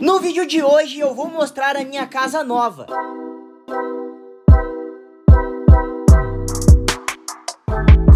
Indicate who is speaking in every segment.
Speaker 1: No vídeo de hoje eu vou mostrar a minha casa nova.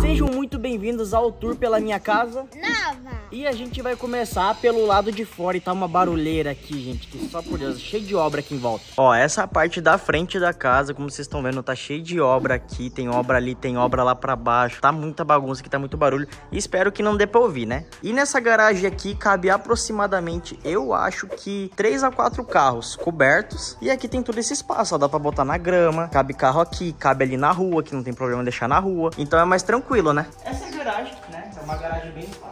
Speaker 1: Sejam muito bem-vindos ao tour pela minha casa.
Speaker 2: Nova.
Speaker 1: E a gente vai começar pelo lado de fora e tá uma barulheira aqui, gente, que só por Deus, cheio de obra aqui em volta. Ó, essa parte da frente da casa, como vocês estão vendo, tá cheio de obra aqui, tem obra ali, tem obra lá pra baixo, tá muita bagunça aqui, tá muito barulho. E espero que não dê pra ouvir, né? E nessa garagem aqui cabe aproximadamente, eu acho que 3 a 4 carros cobertos. E aqui tem todo esse espaço, ó, dá pra botar na grama, cabe carro aqui, cabe ali na rua, que não tem problema deixar na rua. Então é mais tranquilo, né? Essa é a garagem, né? É uma garagem bem espaçosa.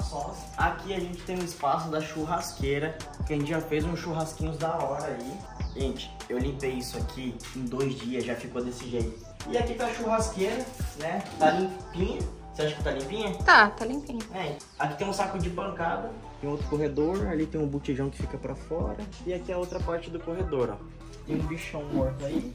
Speaker 1: Aqui a gente tem um espaço da churrasqueira, que a gente já fez uns churrasquinhos da hora aí. Gente, eu limpei isso aqui em dois dias, já ficou desse jeito. E aqui tá a churrasqueira, né? Tá limpinha. Você acha que tá limpinha?
Speaker 3: Tá, tá limpinho.
Speaker 1: É, aqui tem um saco de pancada, tem outro corredor, ali tem um botijão que fica pra fora. E aqui é a outra parte do corredor, ó. Tem um bichão morto aí.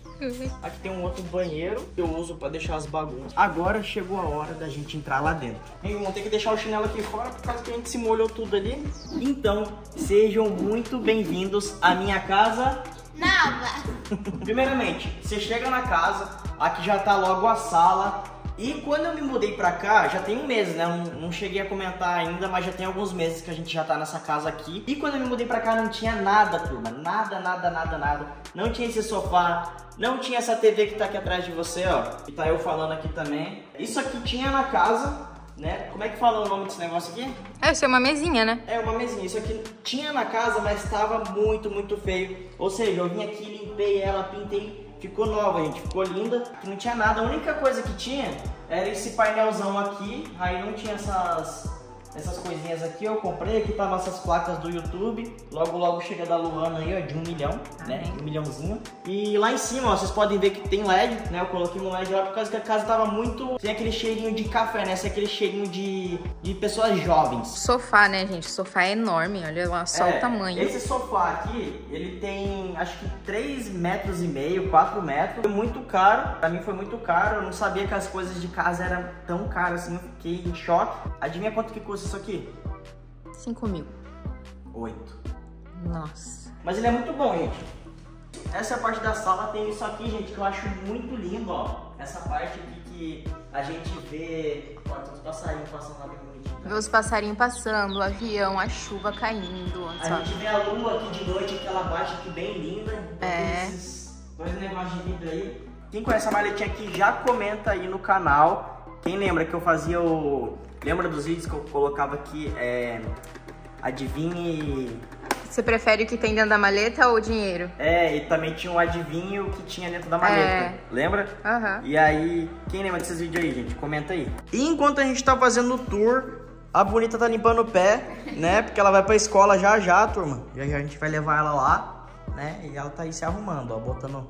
Speaker 1: Aqui tem um outro banheiro que eu uso pra deixar as bagunças. Agora chegou a hora da gente entrar lá dentro. E vamos ter que deixar o chinelo aqui fora por causa que a gente se molhou tudo ali. Então, sejam muito bem-vindos à minha casa.
Speaker 2: Nova.
Speaker 1: Primeiramente, você chega na casa, aqui já tá logo a sala. E quando eu me mudei pra cá, já tem um mês, né? Não, não cheguei a comentar ainda, mas já tem alguns meses que a gente já tá nessa casa aqui. E quando eu me mudei pra cá, não tinha nada, turma. Nada, nada, nada, nada. Não tinha esse sofá, não tinha essa TV que tá aqui atrás de você, ó. E tá eu falando aqui também. Isso aqui tinha na casa, né? Como é que fala o nome desse negócio aqui?
Speaker 3: É, isso é uma mesinha, né?
Speaker 1: É uma mesinha. Isso aqui tinha na casa, mas estava muito, muito feio. Ou seja, eu vim aqui, limpei ela, pintei, ficou nova, gente. Ficou linda. Aqui não tinha nada. A única coisa que tinha era esse painelzão aqui. Aí não tinha essas, essas coisinhas aqui. Eu comprei. Aqui tá nossas placas do YouTube. Logo, logo chega da Luana aí, ó, de um milhão, né?
Speaker 3: Amém.
Speaker 1: Um milhãozinho. E lá em cima, ó, vocês podem ver que tem LED, né? Eu coloquei um LED lá por causa que a casa tava muito... Tem aquele cheirinho de café, né? É aquele cheirinho de, de pessoas jovens.
Speaker 3: Sofá, né, gente? O sofá é enorme, olha lá só
Speaker 1: É,
Speaker 3: o tamanho.
Speaker 1: Esse sofá aqui, ele tem acho que 3 metros e meio, 4 metros. Foi muito caro, pra mim foi muito caro. Eu não sabia que as coisas de casa eram tão caras assim, eu fiquei em choque. Adivinha quanto que custa isso aqui?
Speaker 3: 5 mil.
Speaker 1: 8.
Speaker 3: Nossa.
Speaker 1: Mas ele é muito bom, gente. Essa parte da sala tem isso aqui, gente, que eu acho muito lindo, ó. Essa parte aqui que a gente vê. Ó, tem uns passarinhos passando lá bem bonitinho. tá?
Speaker 3: Ver os passarinhos passando, o avião, a chuva caindo.
Speaker 1: A
Speaker 3: Sabe?
Speaker 1: gente vê a lua aqui de noite, aquela baixa aqui bem linda. Então
Speaker 3: É.
Speaker 1: esses dois negócios de vidro aí. Quem conhece a maletinha aqui já comenta aí no canal. Quem lembra que eu fazia o. Lembra dos vídeos que eu colocava aqui? É. Adivinhe.
Speaker 3: Você prefere o que tem dentro da maleta ou o dinheiro?
Speaker 1: É, e também tinha um adivinho que tinha dentro da maleta.
Speaker 3: É.
Speaker 1: Lembra?
Speaker 3: Aham.
Speaker 1: E aí, quem lembra desses vídeos aí, gente? Comenta aí. E enquanto a gente tá fazendo o tour, a bonita tá limpando o pé, né? Porque ela vai pra escola já já, turma. Já já a gente vai levar ela lá, né? E ela tá aí se arrumando, ó, botando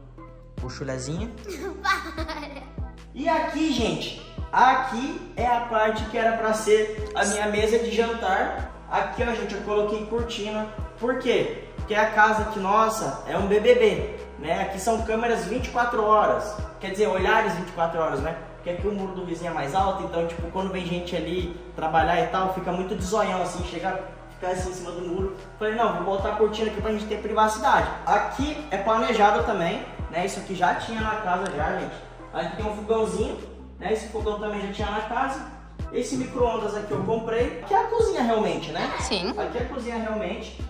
Speaker 1: o chulezinho. E aqui, gente, aqui é a parte que era pra ser a minha mesa de jantar. Aqui, ó, gente, eu coloquei cortina. Por quê? Porque a casa aqui nossa é um BBB, né? Aqui são câmeras 24 horas. Quer dizer, olhares 24 horas, né? Porque aqui o muro do vizinho é mais alto, então, tipo, quando vem gente ali trabalhar e tal, fica muito de zoião, assim, chega ficar assim em cima do muro. Falei, não, vou botar a cortina aqui pra gente ter privacidade. Aqui é planejado também, né? Isso aqui já tinha na casa já, gente. Aqui tem um fogãozinho, né? Esse fogão também já tinha na casa. Esse micro-ondas aqui eu comprei. Aqui é a cozinha realmente, né?
Speaker 3: Sim.
Speaker 1: Aqui é a cozinha realmente.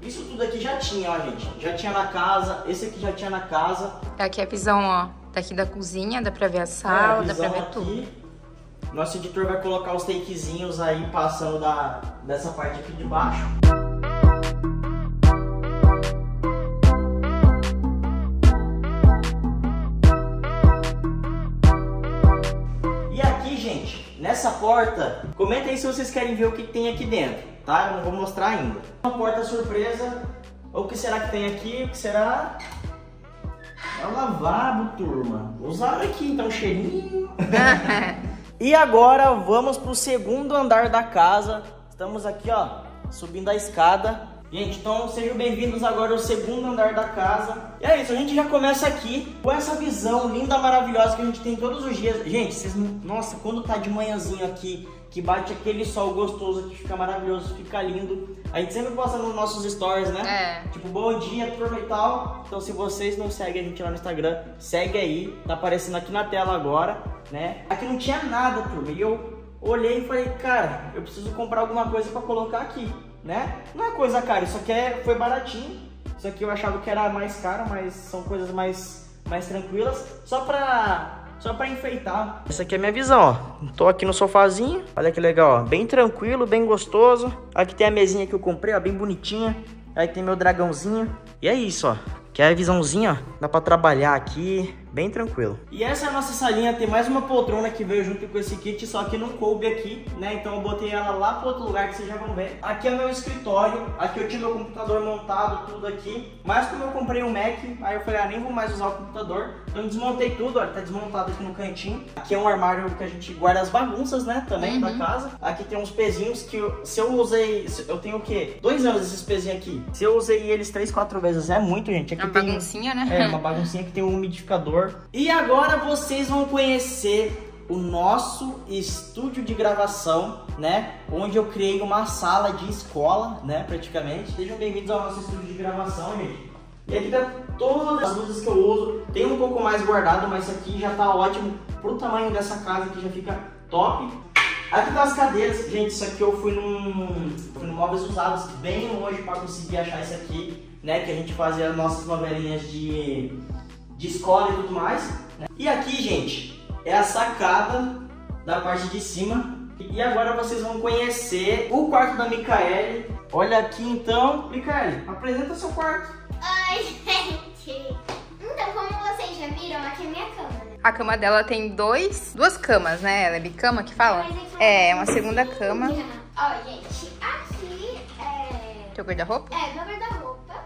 Speaker 1: Isso tudo aqui já tinha, ó, gente. Já tinha na casa. Esse aqui já tinha na casa.
Speaker 3: Aqui é a visão, ó, daqui da cozinha, dá pra ver a sala,
Speaker 1: É,
Speaker 3: dá pra ver tudo.
Speaker 1: aqui. Nosso editor vai colocar os takezinhos aí passando da, dessa parte aqui de baixo. Nessa porta, comenta aí se vocês querem ver o que tem aqui dentro, tá? Eu não vou mostrar ainda. Uma porta surpresa. O que será que tem aqui? O que será? É o lavabo, turma. Usaram aqui, então cheirinho. E agora vamos pro segundo andar da casa. Estamos aqui, ó, subindo a escada. Gente, então sejam bem-vindos agora ao segundo andar da casa. E é isso, a gente já começa aqui com essa visão linda, maravilhosa que a gente tem todos os dias. Gente, vocês, nossa, quando tá de manhãzinho aqui, que bate aquele sol gostoso, que fica maravilhoso, fica lindo. A gente sempre posta nos nossos stories, né?
Speaker 3: É.
Speaker 1: Tipo, bom dia, turma e tal. Então, se vocês não seguem a gente lá no Instagram, segue aí. Tá aparecendo aqui na tela agora, né? Aqui não tinha nada, turma. E eu olhei e falei, cara, eu preciso comprar alguma coisa pra colocar aqui, né? Não é coisa cara, isso aqui é, foi baratinho. Isso aqui eu achava que era mais caro, mas são coisas mais, mais tranquilas. Só pra só pra enfeitar. Essa aqui é a minha visão, ó. Tô aqui no sofazinho. Olha que legal, ó. Bem tranquilo, bem gostoso. Aqui tem a mesinha que eu comprei, ó. Bem bonitinha. Aí tem meu dragãozinho. E é isso, ó. Que é a visãozinha, ó. Dá pra trabalhar aqui, bem tranquilo. E essa é a nossa salinha. Tem mais uma poltrona que veio junto com esse kit, só que não coube aqui, né? Então eu botei ela lá pro outro lugar que vocês já vão ver. Aqui é meu escritório. Aqui eu tinha meu computador montado, tudo aqui. Mas como eu comprei um Mac, aí eu falei, ah, nem vou mais usar o computador. Então eu desmontei tudo, ó. Tá desmontado aqui no cantinho. Aqui é um armário que a gente guarda as bagunças, né? Também da casa. Aqui tem uns pezinhos que eu- se eu usei... se- Eu tenho o quê? Dois anos esses pezinhos aqui. Se eu usei eles três, quatro vezes, é muito, gente. Aqui
Speaker 3: Uma
Speaker 1: tem...
Speaker 3: baguncinha, né?
Speaker 1: É, uma baguncinha que tem um umidificador. E agora vocês vão conhecer o nosso estúdio de gravação, né? Onde eu criei uma sala de escola, né? Praticamente. Sejam bem-vindos ao nosso estúdio de gravação, gente. E aqui tá todas as luzes que eu uso. Tem um pouco mais guardado, mas aqui já tá ótimo pro tamanho dessa casa que já fica top. Aqui tá as cadeiras, gente, isso aqui eu fui num, fui num móveis usados bem longe para conseguir achar isso aqui, né? Que a gente fazia as nossas novelinhas de, de escola e tudo mais. né? E aqui, gente, é a sacada da parte de cima. E agora vocês vão conhecer o quarto da Micaele. Olha aqui então, Micaele, apresenta seu quarto.
Speaker 2: Oi, gente. Então, como vocês já viram, aqui é a minha cama, né?
Speaker 3: A cama dela tem dois, duas camas, né? Ela é bicama que fala? É, uma segunda cama.
Speaker 2: Ó, gente, aqui é...
Speaker 3: Teu guarda-roupa?
Speaker 2: É, meu guarda-roupa.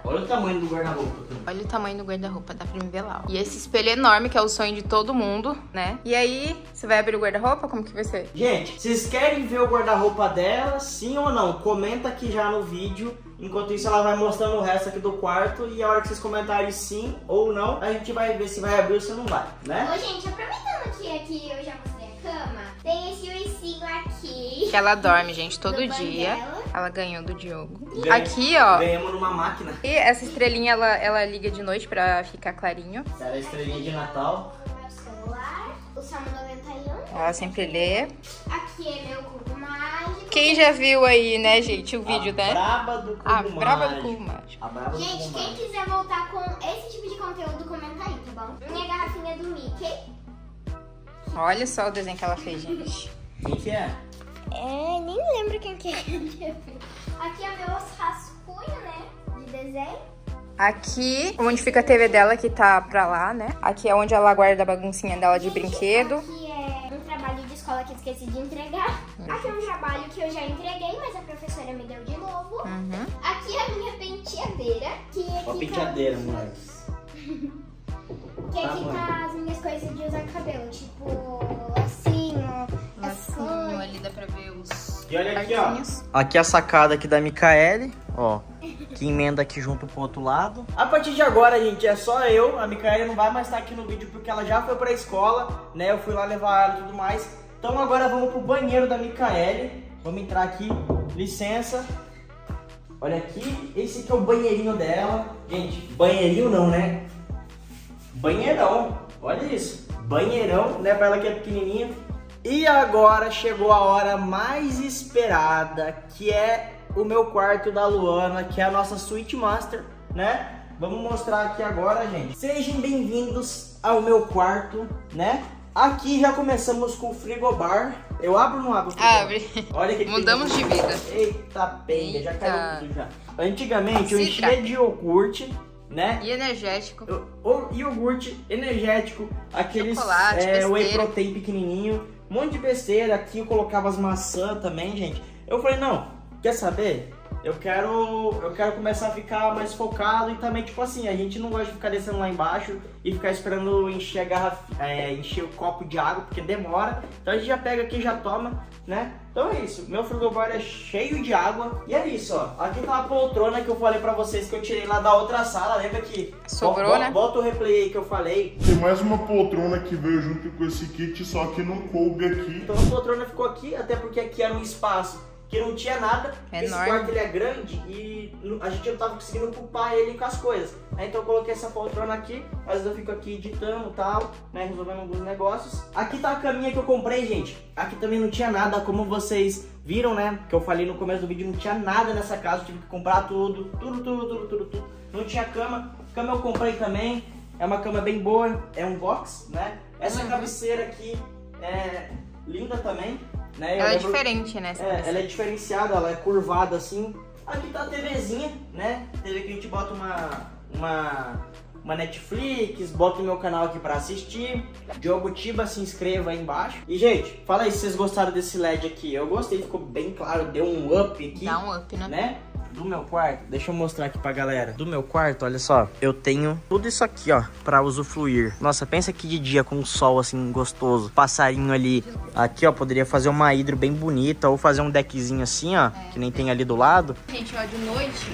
Speaker 1: Olha o tamanho do guarda-roupa.
Speaker 3: Olha o tamanho do guarda-roupa, dá pra me ver lá. ó. E esse espelho enorme, que é o sonho de todo mundo, né? E aí, você vai abrir o guarda-roupa? Como que vai ser?
Speaker 1: Gente, vocês querem ver o guarda-roupa dela, sim ou não? Comenta aqui já no vídeo. Enquanto isso, ela vai mostrando o resto aqui do quarto. E a hora que vocês comentarem sim ou não, a gente vai ver se vai abrir ou se não vai, né?
Speaker 2: Ô, gente, aproveitando que aqui eu já mostrei a cama, tem esse ursinho aqui.
Speaker 3: Que ela dorme, gente, todo
Speaker 2: Do
Speaker 3: dia.
Speaker 2: banguela.
Speaker 3: Ela ganhou do Diogo.
Speaker 1: Ganha-
Speaker 3: Aqui, ó.
Speaker 1: Ganhamos numa máquina.
Speaker 3: E essa estrelinha, ela, ela liga de noite pra ficar clarinho.
Speaker 1: Essa era a estrelinha de Natal.
Speaker 2: Celular, o Salmo 91.
Speaker 3: Ela sempre lê.
Speaker 2: Aqui é meu cubo mágico.
Speaker 3: Quem já viu aí, né, gente, o vídeo,
Speaker 1: a
Speaker 3: né?
Speaker 1: braba do cubo
Speaker 3: A braba do cubo mágico.
Speaker 1: A braba do
Speaker 2: Gente,
Speaker 1: cubo
Speaker 2: quem
Speaker 1: mágico.
Speaker 2: quiser voltar com esse tipo de conteúdo, comenta aí, tá bom? Minha garrafinha do Mickey.
Speaker 3: Olha só o desenho que ela fez, gente.
Speaker 1: Quem que é?
Speaker 2: É, nem lembro quem que é. Aqui é meu rascunho, né? De desenho.
Speaker 3: Aqui, onde fica a TV dela, que tá pra lá, né? Aqui é onde ela guarda a baguncinha dela de
Speaker 2: Gente,
Speaker 3: brinquedo.
Speaker 2: Aqui é um trabalho de escola que eu esqueci de entregar. Aqui é um trabalho que eu já entreguei, mas a professora me deu de novo.
Speaker 3: Uhum.
Speaker 2: Aqui é a minha penteadeira. Que aqui
Speaker 1: Ó, penteadeira,
Speaker 2: tá...
Speaker 1: moleque.
Speaker 2: Que aqui
Speaker 1: Tá,
Speaker 2: tá as minhas coisas de usar cabelo. Tipo, assim, Essas coisas.
Speaker 3: ali dá pra ver os
Speaker 1: E olha aqui, ó. Aqui a sacada aqui da Micaele, ó. Que emenda aqui junto pro outro lado. A partir de agora, gente, é só eu. A Micaele não vai mais estar aqui no vídeo porque ela já foi pra escola, né? Eu fui lá levar ela e tudo mais. Então agora vamos pro banheiro da Micaele. Vamos entrar aqui. Licença. Olha aqui. Esse aqui é o banheirinho dela. Gente, banheirinho não, né? Banheirão. Olha isso. Banheirão, né? Pra ela que é pequenininha. E agora chegou a hora mais esperada, que é o meu quarto da Luana, que é a nossa suite master, né? Vamos mostrar aqui agora, gente. Sejam bem-vindos ao meu quarto, né? Aqui já começamos com o frigobar. Eu abro ou não abro?
Speaker 3: Abre.
Speaker 1: Olha que
Speaker 3: Mudamos de vida.
Speaker 1: Eita penga, já caiu tudo já. Antigamente eu enchia de iogurte, né?
Speaker 3: E energético.
Speaker 1: O, o iogurte energético, aqueles
Speaker 3: Chocolate,
Speaker 1: é, whey protein pequenininho, um monte de besteira. Aqui eu colocava as maçãs também, gente. Eu falei, não, quer saber? Eu quero, eu quero começar a ficar mais focado e também, tipo assim, a gente não gosta de ficar descendo lá embaixo e ficar esperando encher a garrafa, é, encher o copo de água, porque demora. Então a gente já pega aqui e já toma, né? Então é isso, meu frigobar é cheio de água e é isso, ó. Aqui tá a poltrona que eu falei pra vocês que eu tirei lá da outra sala, lembra que...
Speaker 3: Sobrou, né?
Speaker 1: Bota o replay aí que eu falei.
Speaker 4: Tem mais uma poltrona que veio junto com esse kit, só que não coube aqui.
Speaker 1: Então a poltrona ficou aqui, até porque aqui era um espaço que não tinha nada.
Speaker 3: É
Speaker 1: esse
Speaker 3: enorme.
Speaker 1: quarto ele é grande e a gente não tava conseguindo ocupar ele com as coisas. Aí, então eu coloquei essa poltrona aqui, às vezes eu fico aqui editando e tal, né, resolvendo alguns negócios. Aqui tá a caminha que eu comprei, gente. Aqui também não tinha nada, como vocês viram, né, que eu falei no começo do vídeo, não tinha nada nessa casa, eu tive que comprar tudo, tudo, tudo, tudo, tudo, tudo. Não tinha cama, cama eu comprei também, é uma cama bem boa, é um box, né. Essa
Speaker 3: Uhum.
Speaker 1: cabeceira aqui é linda também, né.
Speaker 3: Ela é
Speaker 1: lembro-
Speaker 3: diferente, né?
Speaker 1: é, ela é diferenciada, ela é curvada assim. Aqui tá a TVzinha, né? TV que a gente bota uma, uma, uma Netflix, bota o meu canal aqui pra assistir. Diogo Tiba, se inscreva aí embaixo. E, gente, fala aí se vocês gostaram desse LED aqui. Eu gostei, ficou bem claro, deu um up aqui
Speaker 3: Dá um up, né?
Speaker 1: né? Do meu quarto, deixa eu mostrar aqui pra galera. Do meu quarto, olha só, eu tenho tudo isso aqui, ó, pra usufruir. Nossa, pensa aqui de dia com um sol assim gostoso, passarinho ali. Aqui, ó, poderia fazer uma hidro bem bonita ou fazer um deckzinho assim, ó, que nem tem ali do lado.
Speaker 3: Gente, ó, de noite,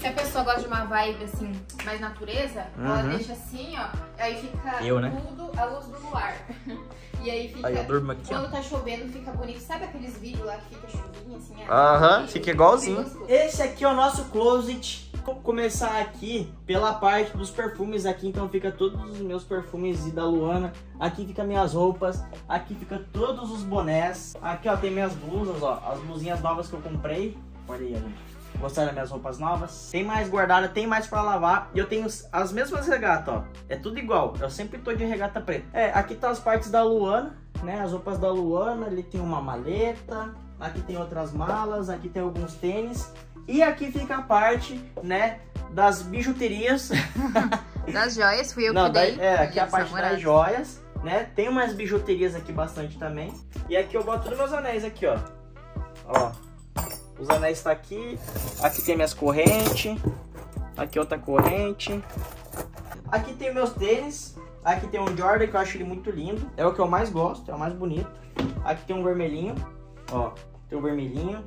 Speaker 3: se a pessoa gosta de uma vibe assim, mais natureza, ela
Speaker 1: Uhum.
Speaker 3: deixa assim, ó, aí fica
Speaker 1: Eu, né?
Speaker 3: tudo à luz do luar. E aí fica.
Speaker 1: Aí eu durmo aqui, ó.
Speaker 3: quando tá chovendo, fica bonito. Sabe aqueles vídeos lá que fica chuvinha assim? é
Speaker 1: Aham, fica igualzinho. Esse aqui é o nosso closet. Vou começar aqui pela parte dos perfumes aqui, então fica todos os meus perfumes e da Luana. Aqui fica minhas roupas, aqui fica todos os bonés. Aqui ó, tem minhas blusas, ó, as blusinhas novas que eu comprei. Olha aí, gente. Gostaram das minhas roupas novas? Tem mais guardada, tem mais pra lavar. E eu tenho as mesmas regatas, ó. É tudo igual. Eu sempre tô de regata preta. É, aqui tá as partes da Luana, né? As roupas da Luana. Ali tem uma maleta. Aqui tem outras malas. Aqui tem alguns tênis. E aqui fica a parte, né? Das bijuterias.
Speaker 3: Das joias, fui eu
Speaker 1: Não,
Speaker 3: que
Speaker 1: da-
Speaker 3: dei.
Speaker 1: é, aqui é a parte das joias, né? Tem umas bijuterias aqui bastante também. E aqui eu boto todos meus anéis aqui, ó. Ó. Os anéis tá aqui. Aqui tem minhas correntes. Aqui outra corrente. Aqui tem meus tênis. Aqui tem um Jordan que eu acho ele muito lindo. É o que eu mais gosto, é o mais bonito. Aqui tem um vermelhinho. Ó, tem um vermelhinho.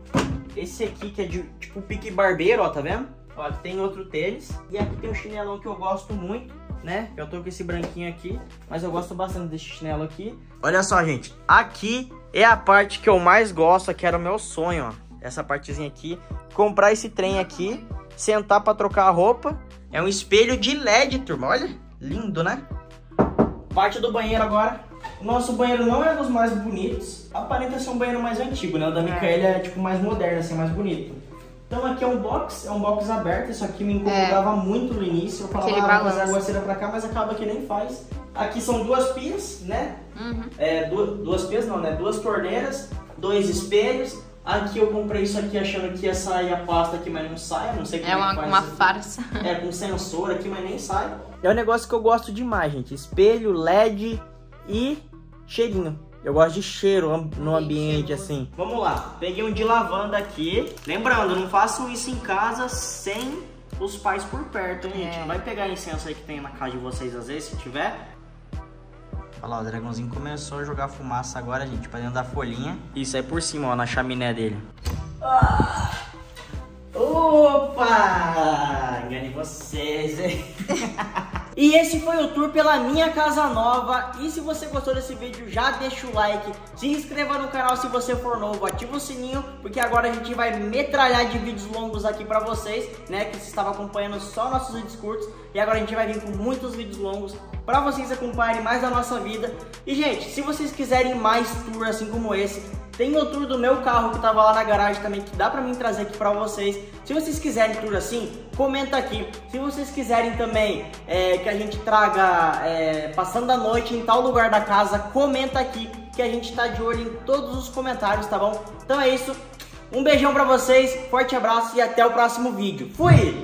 Speaker 1: Esse aqui que é de tipo pique barbeiro, ó, tá vendo? Ó, tem outro tênis. E aqui tem um chinelão que eu gosto muito, né? Eu tô com esse branquinho aqui, mas eu gosto bastante desse chinelo aqui. Olha só, gente. Aqui é a parte que eu mais gosto, que era o meu sonho, ó. Essa partezinha aqui. Comprar esse trem aqui, sentar pra trocar a roupa. É um espelho de LED, turma. Olha, lindo, né? Parte do banheiro agora. O nosso banheiro não é dos mais bonitos. Aparenta ser um banheiro mais antigo, né? O da Micaela é tipo mais moderno, assim, mais bonito. Então aqui é um box, é um box aberto. Isso aqui me incomodava muito no início. Eu falava,
Speaker 3: Aquele
Speaker 1: ah, vou fazer a gosteira pra cá, mas acaba que nem faz. Aqui são duas pias, né?
Speaker 3: Uhum.
Speaker 1: É, duas, duas pias não, né? Duas torneiras, dois espelhos. Aqui eu comprei isso aqui achando que ia sair a pasta aqui, mas não sai. Não sei como
Speaker 3: É
Speaker 1: que
Speaker 3: uma,
Speaker 1: faz
Speaker 3: uma
Speaker 1: isso aqui.
Speaker 3: farsa.
Speaker 1: É, com sensor aqui, mas nem sai. É um negócio que eu gosto demais, gente. Espelho, LED e cheirinho. Eu gosto de cheiro no ambiente, assim. Vamos lá. Peguei um de lavanda aqui. Lembrando, não faço isso em casa sem os pais por perto, hein, gente?
Speaker 3: É.
Speaker 1: Não vai pegar incenso aí que tem na casa de vocês, às vezes, se tiver. Olha lá, o dragãozinho começou a jogar fumaça agora, gente, pra dentro da folhinha. Isso aí por cima, ó, na chaminé dele. Opa! Enganei vocês, hein? e esse foi o tour pela minha casa nova. E se você gostou desse vídeo, já deixa o like, se inscreva no canal se você for novo, ativa o sininho, porque agora a gente vai metralhar de vídeos longos aqui pra vocês, né? Que você estava acompanhando só nossos vídeos curtos. E agora a gente vai vir com muitos vídeos longos pra vocês acompanharem mais da nossa vida. E, gente, se vocês quiserem mais tour assim como esse, tem o tour do meu carro que tava lá na garagem também, que dá pra mim trazer aqui pra vocês. Se vocês quiserem tour assim, comenta aqui. Se vocês quiserem também é, que a gente traga é, passando a noite em tal lugar da casa, comenta aqui, que a gente tá de olho em todos os comentários, tá bom? Então é isso. Um beijão pra vocês, forte abraço e até o próximo vídeo. Fui!